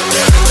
Yeah.